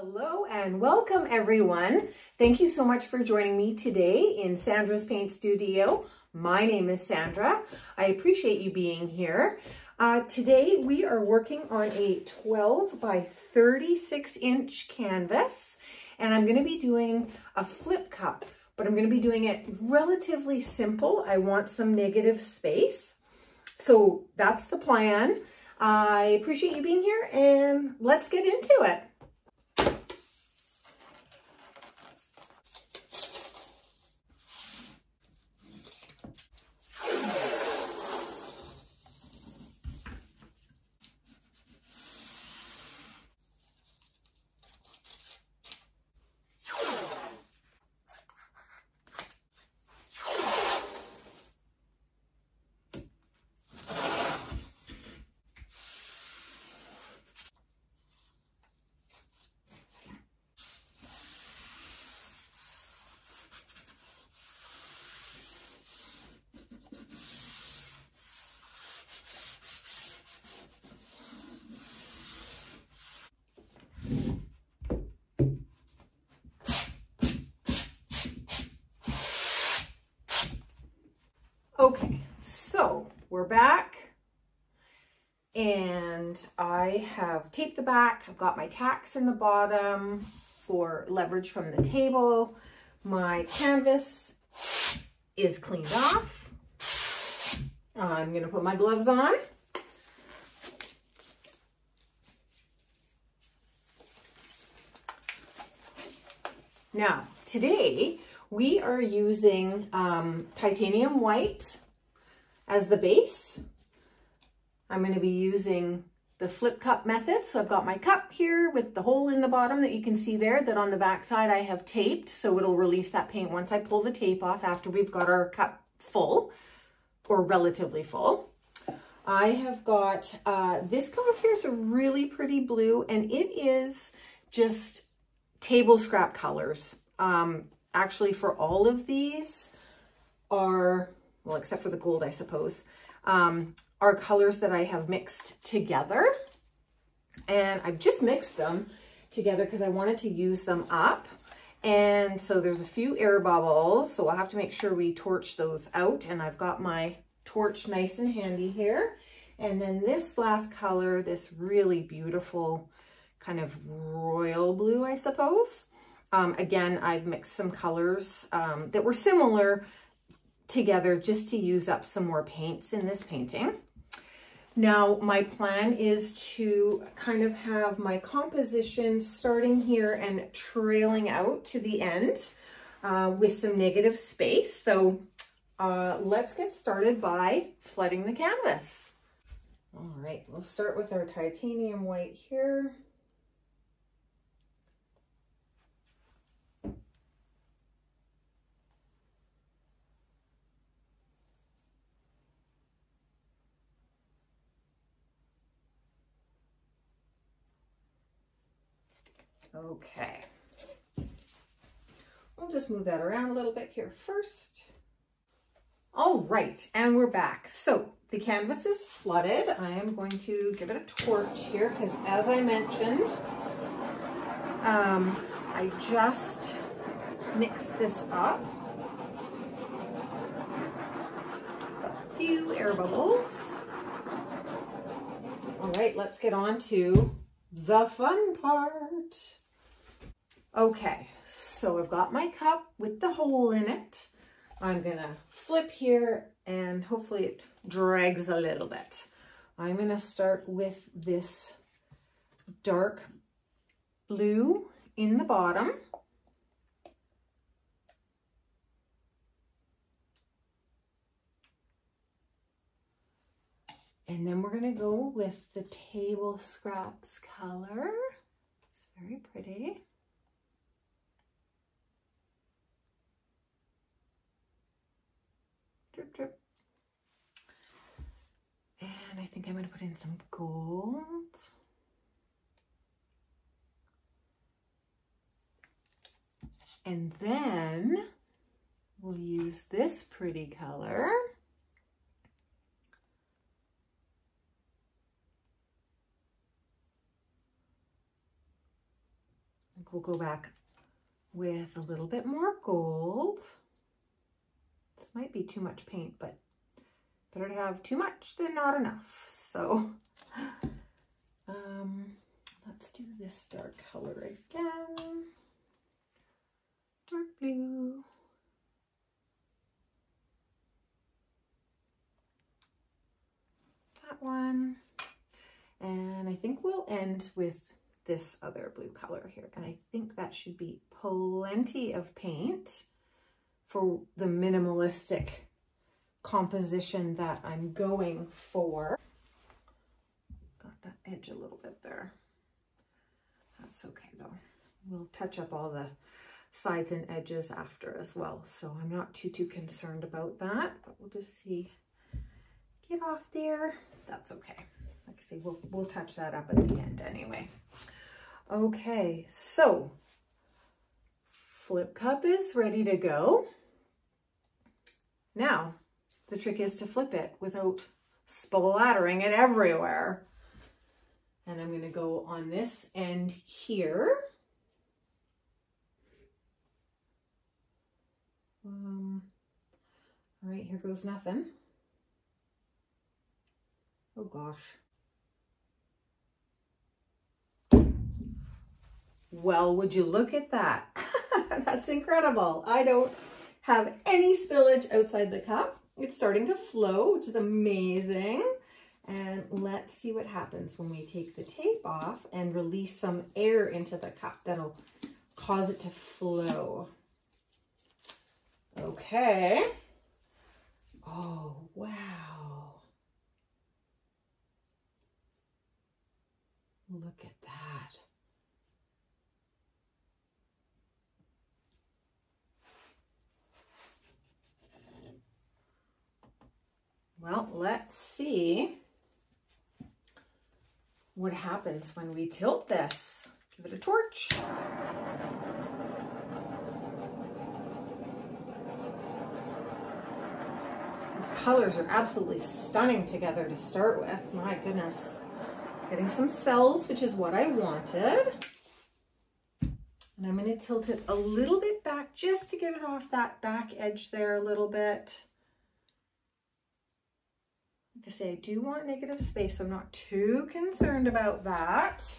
Hello and welcome everyone. Thank you so much for joining me today in Sandra's Paint Studio. My name is Sandra. I appreciate you being here. Uh, today we are working on a 12 by 36 inch canvas and I'm going to be doing a flip cup, but I'm going to be doing it relatively simple. I want some negative space. So that's the plan. I appreciate you being here and let's get into it. Okay, so we're back and I have taped the back. I've got my tacks in the bottom for leverage from the table. My canvas is cleaned off. I'm gonna put my gloves on. Now, today we are using um, titanium white as the base. I'm going to be using the flip cup method. So I've got my cup here with the hole in the bottom that you can see there that on the back side I have taped. So it'll release that paint once I pull the tape off after we've got our cup full or relatively full. I have got, uh, this color here is a really pretty blue and it is just table scrap colors. Um, actually for all of these are, well, except for the gold, I suppose, um, are colors that I have mixed together. And I've just mixed them together because I wanted to use them up. And so there's a few air bubbles, so I'll have to make sure we torch those out. And I've got my torch nice and handy here. And then this last color, this really beautiful kind of royal blue, I suppose. Um, again, I've mixed some colors um, that were similar together just to use up some more paints in this painting. Now, my plan is to kind of have my composition starting here and trailing out to the end uh, with some negative space. So uh, let's get started by flooding the canvas. All right, we'll start with our titanium white here. Okay. I'll just move that around a little bit here first. All right, and we're back. So the canvas is flooded. I am going to give it a torch here because as I mentioned, um, I just mixed this up. A few air bubbles. All right, let's get on to the fun part. Okay, so I've got my cup with the hole in it. I'm gonna flip here and hopefully it drags a little bit. I'm gonna start with this dark blue in the bottom. And then we're gonna go with the table scraps color. It's very pretty. drip, drip. And I think I'm going to put in some gold. And then we'll use this pretty color. we'll go back with a little bit more gold. This might be too much paint, but better to have too much than not enough. So um, let's do this dark color again. Dark blue. That one. And I think we'll end with this other blue color here. And I think that should be plenty of paint for the minimalistic composition that I'm going for. Got that edge a little bit there. That's okay though. We'll touch up all the sides and edges after as well. So I'm not too, too concerned about that, but we'll just see, get off there. That's okay. Like I say, we'll, we'll touch that up at the end anyway. Okay, so flip cup is ready to go. Now, the trick is to flip it without splattering it everywhere. And I'm going to go on this end here. Um, all right, here goes nothing. Oh gosh. Well, would you look at that? That's incredible. I don't have any spillage outside the cup. It's starting to flow, which is amazing. And let's see what happens when we take the tape off and release some air into the cup. That'll cause it to flow. Okay. Oh, wow. Look at that. Well, let's see what happens when we tilt this. Give it a torch. These colors are absolutely stunning together to start with. My goodness. Getting some cells, which is what I wanted. And I'm going to tilt it a little bit back just to get it off that back edge there a little bit. I say, I do want negative space, so I'm not too concerned about that.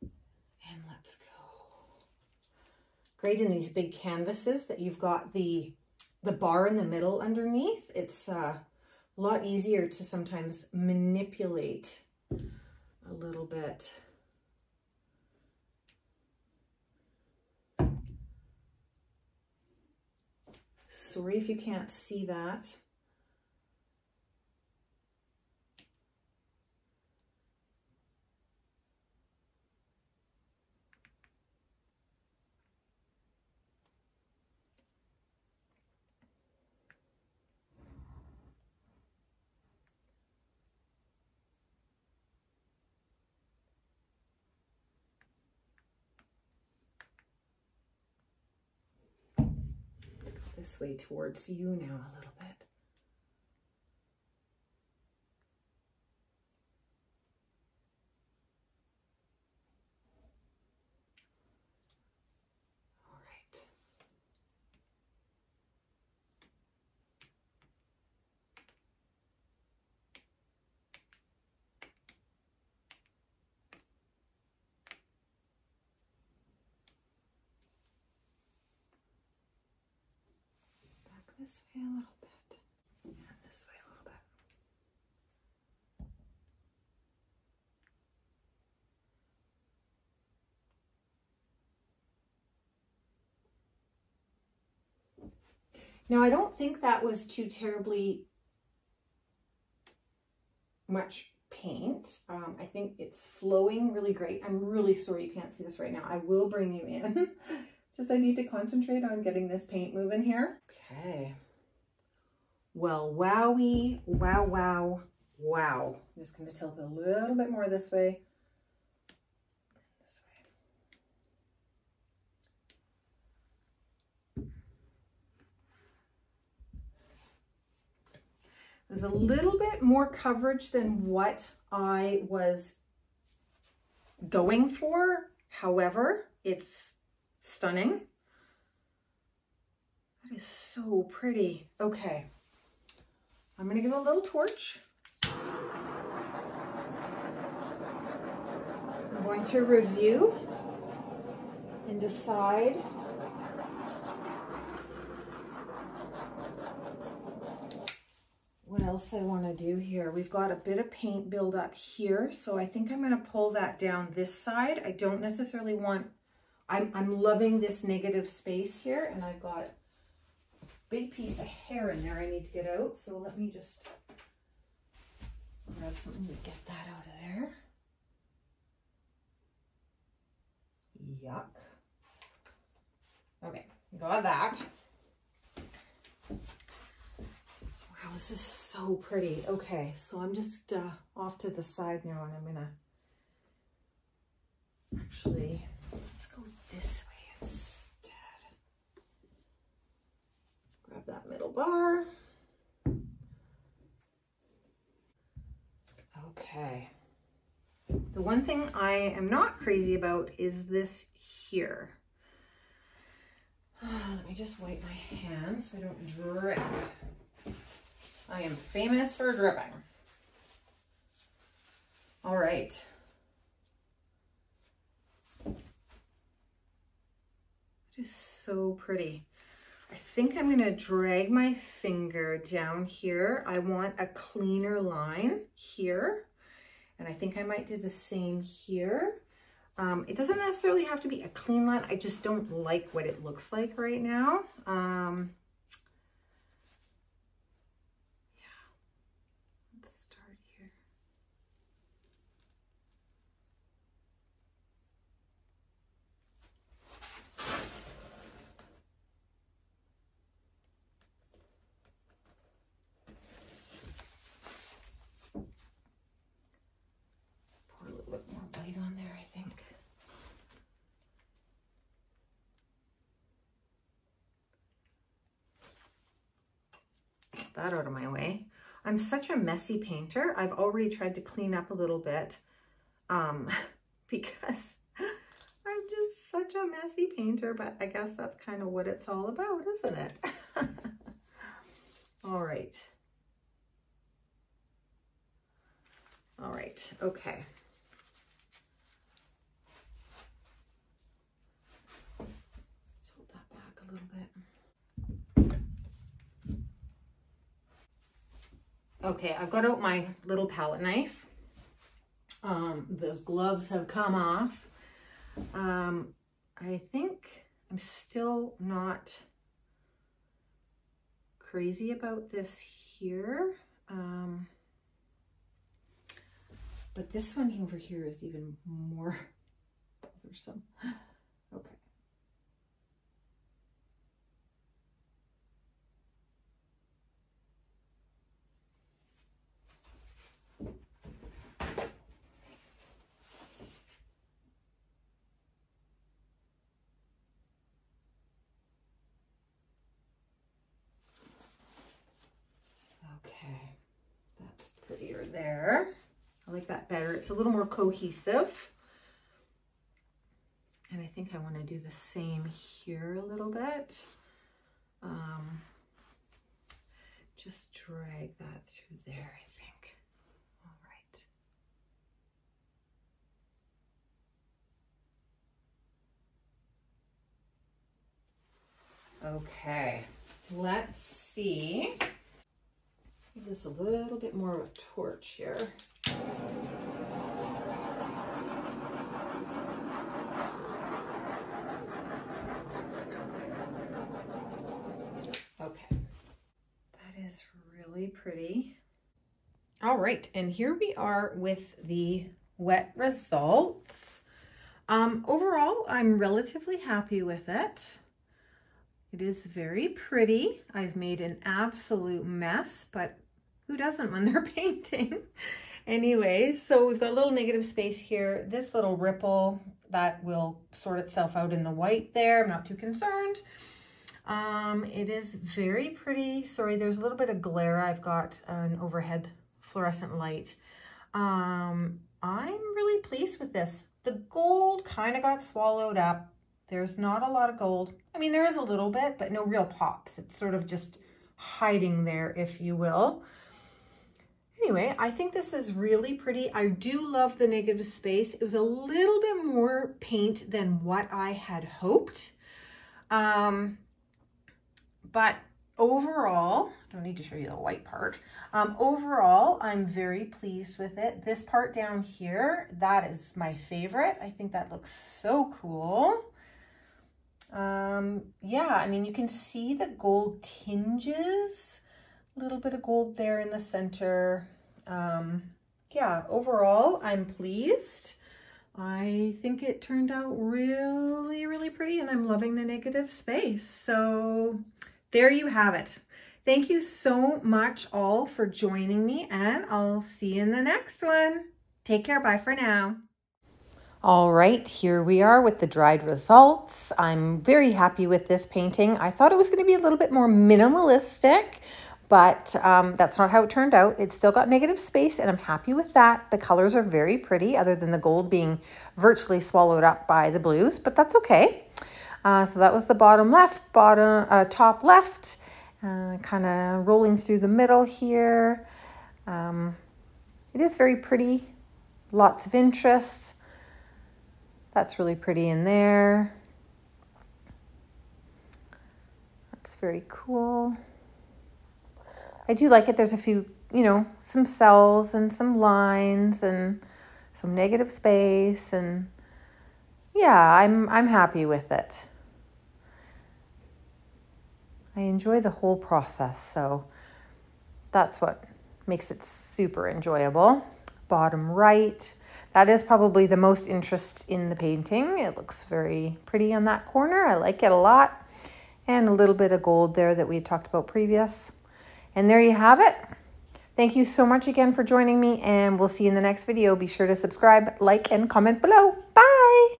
And let's go. Great in these big canvases that you've got the, the bar in the middle underneath. It's uh, a lot easier to sometimes manipulate a little bit. Sorry if you can't see that. This way towards you now a little bit. All right. Back this way a little bit. And this way a little bit. Now, I don't think that was too terribly much paint. Um, I think it's flowing really great. I'm really sorry you can't see this right now. I will bring you in. Just I need to concentrate on getting this paint moving here. Okay. Well, wowie, wow, wow, wow. I'm just going to tilt it a little bit more this way. There's a little bit more coverage than what I was going for. However, it's stunning. That is so pretty. Okay. I'm going to give a little torch. I'm going to review and decide what else I want to do here. We've got a bit of paint build up here, so I think I'm going to pull that down this side. I don't necessarily want, I'm, I'm loving this negative space here, and I've got a big piece of hair in there I need to get out, so let me just grab something to get that out of there. Yuck. Okay, got that. Wow, this is so pretty. Okay, so I'm just uh, off to the side now and I'm gonna actually, let's go this way instead. Grab that middle bar. Okay. The one thing I am not crazy about is this here. let me just wipe my hands so I don't drip. I am famous for dripping. All right. It is so pretty. I think I'm gonna drag my finger down here. I want a cleaner line here. And I think I might do the same here. Um, it doesn't necessarily have to be a clean line. I just don't like what it looks like right now. Um, that out of my way. I'm such a messy painter. I've already tried to clean up a little bit um, because I'm just such a messy painter, but I guess that's kind of what it's all about, isn't it? all right. All right, okay. Let's tilt that back a little bit. Okay, I've got out my little palette knife. Um, the gloves have come off. Um, I think I'm still not crazy about this here. Um, but this one over here is even more bothersome. Okay. There. I like that better. It's a little more cohesive. And I think I want to do the same here a little bit. Um, just drag that through there, I think. All right. Okay, let's see. Give this a little bit more of a torch here. Okay, that is really pretty. All right, and here we are with the wet results. Um, overall, I'm relatively happy with it. It is very pretty. I've made an absolute mess, but who doesn't when they're painting? Anyways, so we've got a little negative space here. This little ripple that will sort itself out in the white there. I'm not too concerned. Um, it is very pretty. Sorry, there's a little bit of glare. I've got an overhead fluorescent light. Um, I'm really pleased with this. The gold kind of got swallowed up. There's not a lot of gold. I mean, there is a little bit, but no real pops. It's sort of just hiding there, if you will. Anyway, I think this is really pretty. I do love the negative space. It was a little bit more paint than what I had hoped. Um, but overall, I don't need to show you the white part. Um, overall, I'm very pleased with it. This part down here, that is my favorite. I think that looks so cool. Um, yeah, I mean, you can see the gold tinges, a little bit of gold there in the center. Um, yeah, overall, I'm pleased. I think it turned out really, really pretty and I'm loving the negative space. So there you have it. Thank you so much all for joining me and I'll see you in the next one. Take care. Bye for now. All right, here we are with the dried results. I'm very happy with this painting. I thought it was going to be a little bit more minimalistic, but um, that's not how it turned out. It's still got negative space and I'm happy with that. The colors are very pretty other than the gold being virtually swallowed up by the blues, but that's okay. Uh, so that was the bottom left, bottom, uh, top left, uh, kind of rolling through the middle here. Um, it is very pretty, lots of interest. That's really pretty in there. That's very cool. I do like it. There's a few, you know, some cells and some lines and some negative space and yeah, I'm I'm happy with it. I enjoy the whole process, so that's what makes it super enjoyable. Bottom right, that is probably the most interest in the painting. It looks very pretty on that corner. I like it a lot. And a little bit of gold there that we talked about previous. And there you have it. Thank you so much again for joining me and we'll see you in the next video. Be sure to subscribe, like, and comment below. Bye!